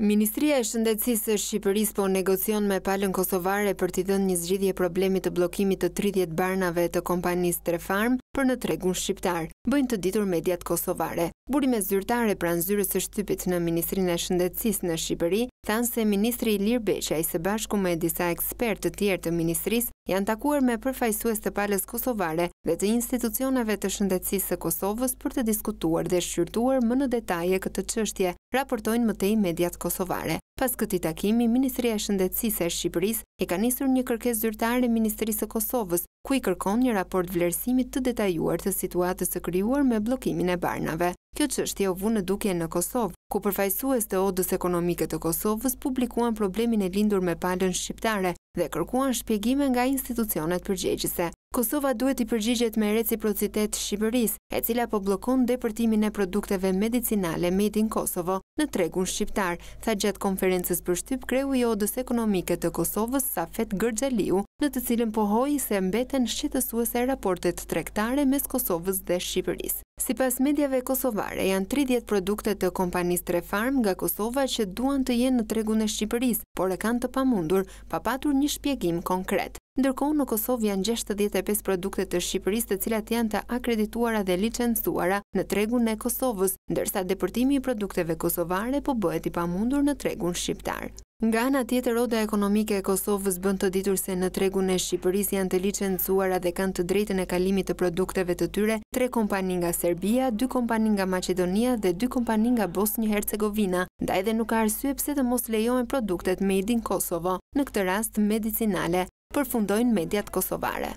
Ministria e Shëndetësisë së Shqipërisë po negocion me palën kosovare për t'i dhënë një zgjidhje problemit të bllokimit të tridhjetë barnave të kompanisë Trepharm për në tregun shqiptar, bëjnë të ditur mediat kosovare. Burime zyrtare pranë zyrës së shtypit në Ministrinë e Shëndetësisë në Shqipëri thanë se ministri Ilir Beqaj së bashku me disa ekspertë të tjerë të ministrisë, janë takuar me përfaqësues të palës kosovare dhe të institucioneve të shëndetësisë së Kosovës për të diskutuar dhe shqyrtuar më në detaje këtë çështje, raportojnë më tej mediat kosovare. Pas këtij takimi, Ministria e Shëndetësisë e Shqipërisë i ka nisur një kërkesë zyrtare Ministrisë së Kosovës, ku i kërkon një raport vlerësimi të detajuar të situatës së krijuar me bllokimin e barnave. Kjo çështje u vu në dukje në Kosovë, ku përfaqësues të Odës Ekonomike të Kosovës publikuan problemin e lindur me palën shqiptare, dhe kërkuan shpjegime nga institucionet përgjegjëse. Kosova duhet t'i përgjigjet me reciprocitet Shqipërisë, e cila po bllokon depërtimin e produkteve medicinale Made in Kosovo në tregun shqiptar, tha gjatë konferencës për shtyp kreu i Odës Ekonomike të Kosovës, Safet Gërxhaliu, në të cilën pohoi se mbeten shqetësuese raportet tregtare mes Kosovës dhe Shqipërisë. Sipas mediave kosovare, janë tridhjetë produkte të kompanisë Trepharm nga Kosova që duan të jenë në tregun e Shqipërisë, por e kanë të pamundur, pa patur një shpjegim konkret. Ndërkohë, në Kosovë janë gjashtëdhjetë e pesë produkte të Shqipërisë të cilat janë të akredituara dhe licencuara në tregun e Kosovës, ndërsa depërtimi i produkteve kosovare po bëhet i pamundur në tregun shqiptar. Nga ana tjetër Oda Ekonomike e Kosovës bën të ditur se në tregun e Shqipërisë janë të licencuara dhe kanë të drejtën e kalimit të produkteve të tyre tre kompani nga Serbia, dy kompani nga Maqedonia dhe dy kompani nga Bosnjë-Hercegovina, ndaj dhe nuk ka arsye pse të mos lejohen produktet Made in Kosovo, në këtë rast medicinale, përfundojnë mediat kosovare.